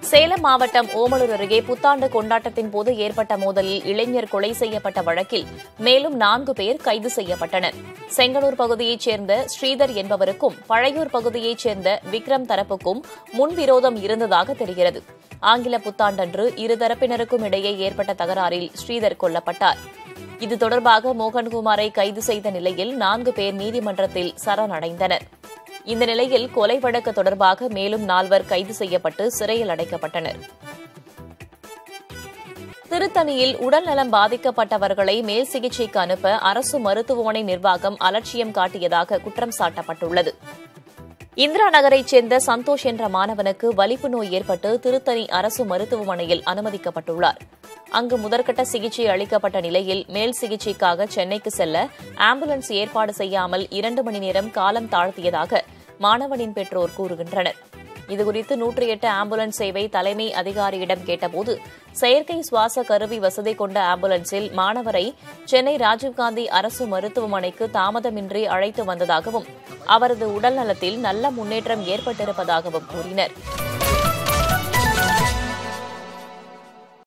சேலம் மாவட்டம் ஓமலூர் அருகே புத்தாண்டு கொண்டாட்டத்தின் போது ஏற்பட்ட மோதலில் இளைஞர் கொலை செய்யப்பட்ட வழக்கில் மேலும் நான்கு பேர் கைது செய்யப்பட்டனர். செங்கனூர் பகுதியைச் சேர்ந்த ஸ்ரீதர் என்பவருக்கும் பழையூர் பகுதியைச் சேர்ந்த விக்ரம் தரப்புக்கும் முன்விரோதம் இருந்ததாக தெரிகிறது. ஆங்கில புத்தாண்டன்று இருதரப்பினருக்கும் இடையே ஏற்பட்ட தகராறில் ஸ்ரீதர் கொல்லப்பட்டார். இது தொடர்பாக மோகன்குமாரை கைது செய்த நிலையில் நான்கு பேர் நீதிமன்றத்தில் சரணடைந்தனர். இந்த நிலையில் கொலை வழக்கு தொடர்பாக மேலும் நால்வர் கைது செய்யப்பட்டு சிறையில் அடைக்கப்பட்டனர். திருத்தணியில் உடல்நலம் பாதிக்கப்பட்டவர்களை மேல் சிகிச்சைக்கு அனுப்ப அரசு மருத்துவமனை நிர்வாகம் அலட்சியம் காட்டியதாக குற்றம் சாட்டப்பட்டுள்ளது. இந்திரா நகரைச் சேர்ந்த சந்தோஷ் என்ற மாணவனுக்கு வலிப்பு நோய் ஏற்பட்டு திருத்தணி அரசு மருத்துவமனையில் அனுமதிக்கப்பட்டுள்ளார். அங்கு முதற்கட்ட சிகிச்சை அளிக்கப்பட்ட நிலையில் மேல் சிகிச்சைக்காக சென்னைக்கு செல்ல ஆம்புலன்ஸ் ஏற்பாடு செய்யாமல் இரண்டு மணி நேரம் காலம் தாழ்த்தியதாக மாணவனின் பெற்றோர் கூறுகின்றனர். இதுகுறித்து நூற்றி எட்டு ஆம்புலன்ஸ் சேவை தலைமை அதிகாரியிடம் கேட்டபோது செயற்கை சுவாச கருவி வசதி கொண்ட ஆம்புலன்ஸில் மாணவரை சென்னை ராஜீவ்காந்தி அரசு மருத்துவமனைக்கு தாமதமின்றி அழைத்து வந்ததாகவும் அவரது உடல்நலத்தில் நல்ல முன்னேற்றம் ஏற்பட்டிருப்பதாகவும் கூறினர்.